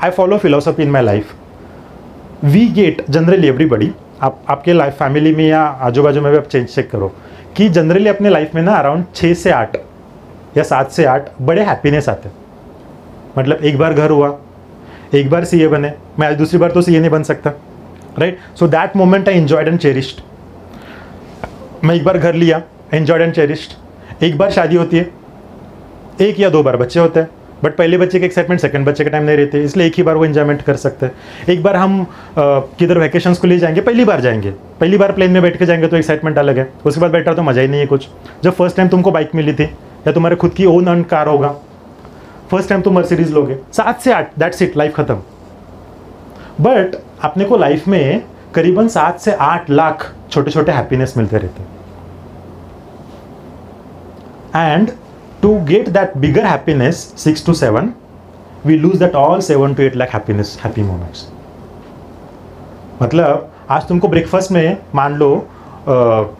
I follow philosophy in my life. We get generally everybody आप, आपके life family में या आजू बाजू में भी आप चेंज चेक करो कि जनरली अपने लाइफ में ना अराउंड छः से आठ या सात से आठ बड़े हैप्पीनेस आते मतलब एक बार घर हुआ, एक बार सीए बने, मैं आज दूसरी बार तो सीए नहीं बन सकता right so that moment I enjoyed and cherished मैं एक बार घर लिया एंजॉयड एंड चेरिस्ड एक बार शादी होती है, एक या दो बार बच्चे होते हैं। बट पहले बच्चे के एक्साइटमेंट सेकंड बच्चे के टाइम नहीं रहते, इसलिए एक ही बार वो एंजॉयमेंट कर सकते हैं। एक बार हम किधर वैकेशन को ले जाएँगे, पहली बार जाएँगे। पहली बार प्लेन में बैठ के जाएँगे तो एक्साइटमेंट अलग है। उसके बाद बैठा तो मज़ा ही नहीं है कुछ। जब फ़र्स्ट टाइम तुमको बाइक मिली थी, या तुम्हारे खुद की ओन अर्न कार होगा फ़र्स्ट टाइम तुम मर्सिडीज लोगे, सात से आठ दैट्स इट लाइफ खत्म। बट अपने को लाइफ में करीबन सात से आठ लाख छोटे छोटे हैप्पीनेस मिलते रहते। And get that bigger happiness six to seven we lose that all seven to eight lakh happiness happy moments मतलब आज तुमको ब्रेकफास्ट में मान लो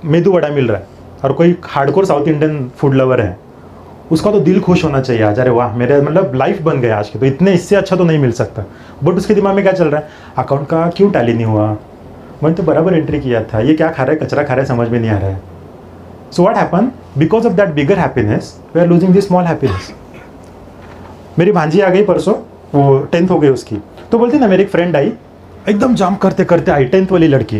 मेदू वड़ा मिल रहा है, और कोई hardcore South Indian food lover है, उसका तो दिल खुश होना चाहिए आज। अरे वाह, मेरे मतलब लाइफ बन गया आज के तो इतने इससे अच्छा तो नहीं मिल सकता। बट उसके दिमाग में क्या चल रहा है? अकाउंट का क्यों टैली नहीं हुआ? मैंने तो बराबर एंट्री किया था, ये क्या खा रहा है, कचरा खा रहा है, समझ में नहीं आ रहा है। So what happen because of that bigger happiness we are losing this small happiness मेरी भांजी आ गई परसों, वो टेंथ हो गई उसकी। तो बोलती ना, मेरी एक फ्रेंड आई, एकदम जंप करते करते आई टेंथ वाली लड़की।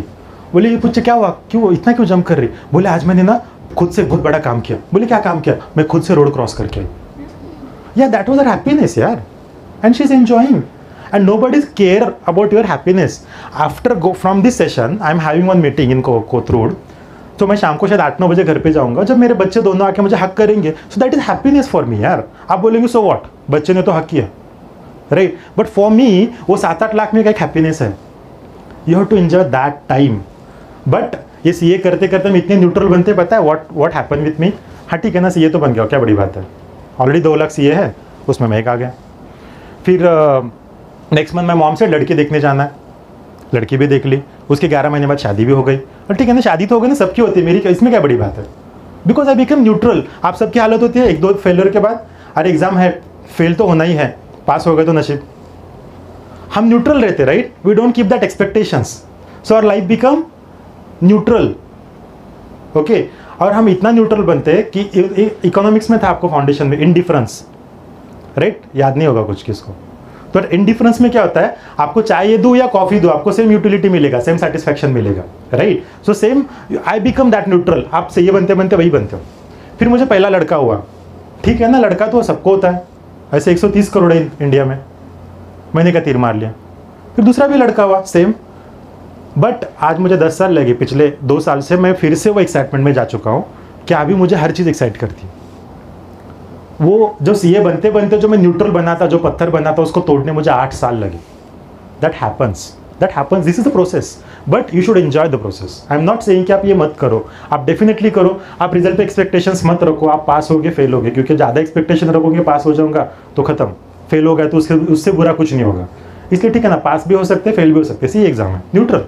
बोले, ये पूछे क्या हुआ? क्यों, इतना क्यों जंप कर रही? बोले, आज मैंने ना खुद से बहुत बड़ा काम किया। बोले, क्या काम किया? मैं खुद से रोड क्रॉस करके आई. Yeah that was our happiness यार। And she is enjoying and nobody's care about your happiness. After go from this session, i'm having one meeting in Ko- Kothrud तो मैं शाम को शायद आठ नौ बजे घर पे जाऊँगा। जब मेरे बच्चे दोनों आके मुझे हक करेंगे so that is happiness for me यार। आप बोलेंगे सो वॉट बच्चे ने तो हक किया। राइट बट फॉर मी वो सात आठ लाख में का एक हैप्पीनेस है। You have to enjoy that time but ये सी करते करते हम इतने न्यूट्रल बनते, पता है what what happen with me हाँ ठीक है ना सी तो बन गया। क्या बड़ी बात है? ऑलरेडी दो लाख सी है, उसमें मैं एक आ गया। फिर नेक्स्ट मंथ मैं मॉम से लड़की देखने जाना है। लड़की भी देख ली। उसके ग्यारह महीने बाद शादी भी हो गई। और ठीक है ना, शादी तो हो गई ना, सबकी होती है। मेरी इसमें क्या बड़ी बात है? बिकॉज़ आई बिकम न्यूट्रल आप सबकी हालत होती है, एक दो फेलियर के बाद। अरे एग्ज़ाम है फेल तो होना ही है। पास हो गए तो नसीब। हम न्यूट्रल रहते right we don't keep that expectations so our life become neutral okay और हम इतना न्यूट्रल बनते हैं कि इकोनॉमिक्स में था आपको फाउंडेशन में इनडिफरेंस राइट याद नहीं होगा कुछ किसको। तो इनडिफरेंस में क्या होता है? आपको चाय दो या कॉफ़ी दूँ, आपको सेम यूटिलिटी मिलेगा सेम सेटिस्फेक्शन मिलेगा right so same I become that neutral आप से ये बनते बनते, वही बनते हो। फिर मुझे पहला लड़का हुआ। ठीक है ना? लड़का तो सबको होता है। ऐसे 130 करोड़ है इंडिया में। मैंने का तीर मार लिया। फिर दूसरा भी लड़का हुआ सेम बट आज मुझे 10 साल लगे। पिछले दो साल से मैं फिर से वो एक्साइटमेंट में जा चुका हूँ। कि अभी मुझे हर चीज़ एक्साइट करती है? वो जो सीए बनते बनते जो मैं न्यूट्रल बना था, जो पत्थर बना था, उसको तोड़ने मुझे आठ साल लगे। That happens that happens this is the process but you should enjoy the process I am not saying कि आप ये मत करो। आप डेफिनेटली करो। आप रिज़ल्ट पे एक्सपेक्टेशंस मत रखो। आप पास होगे फेल होगे क्योंकि ज़्यादा एक्सपेक्टेशन रखोगे पास हो जाऊँगा तो खत्म। फेल हो गया तो उसके, उससे बुरा कुछ नहीं होगा। इसलिए ठीक है ना पास भी हो सकते फेल भी हो सकते। सी एग्ज़ाम है। न्यूट्रल